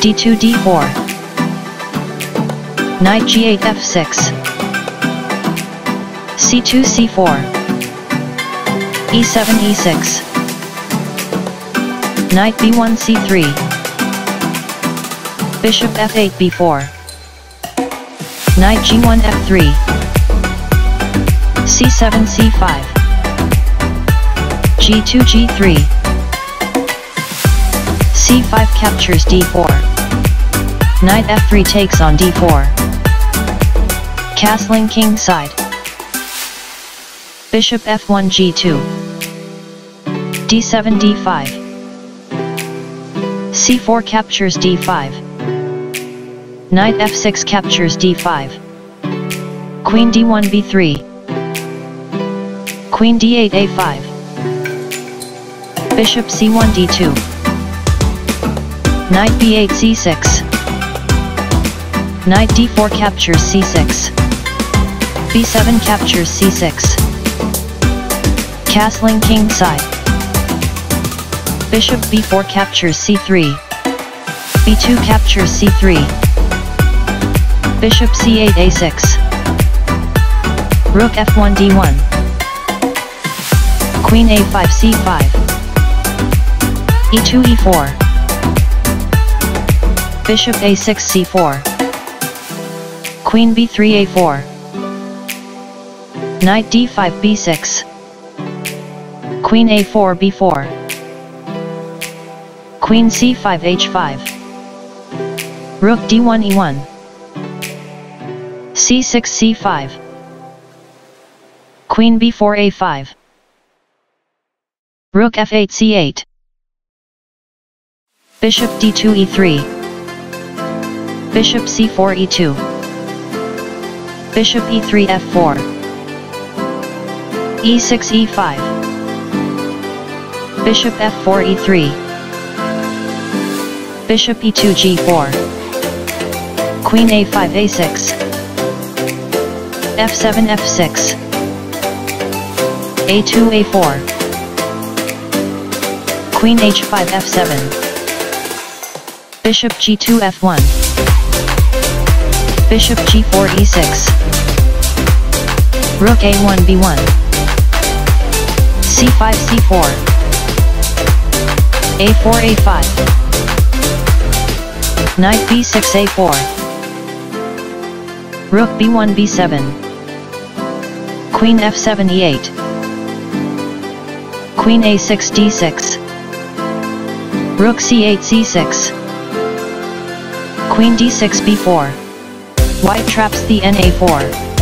d2 d4 Knight g8 f6 c2 c4 e7 e6 Knight b1 c3 Bishop f8 b4 Knight g1 f3 c7 c5 g2 g3 c5 captures d4 Knight f3 takes on d4 Castling king side. Bishop f1 g2 d7 d5 c4 captures d5 Knight f6 captures d5 Queen d1 b3 Queen d8 a5 Bishop c1 d2 Knight b8 c6 Knight d4 captures c6 b7 captures c6 Castling king side Bishop b4 captures c3 b2 captures c3 Bishop c8 a6 Rook f1 d1 Queen a5 c5 e2 e4 Bishop a6 c4 Queen b3 a4 Knight d5 b6 Queen a4 b4 Queen c5 h5 Rook d1 e1 c6 c5 Queen b4 a5 Rook f8 c8 Bishop d2 e3 Bishop c4 e2 Bishop e3 f4 e6 e5 Bishop f4 e3 Bishop e2 g4 Queen a5 a6 f7 f6 a2 a4 Queen h5 f7 Bishop g2 f1 Bishop g4 e6 Rook a1 b1 c5 c4 a4 a5 Knight b6 a4 Rook b1 b7 Queen f7 e8 Queen a6 d6 Rook c8 c6 Queen d6 b4 White traps the na4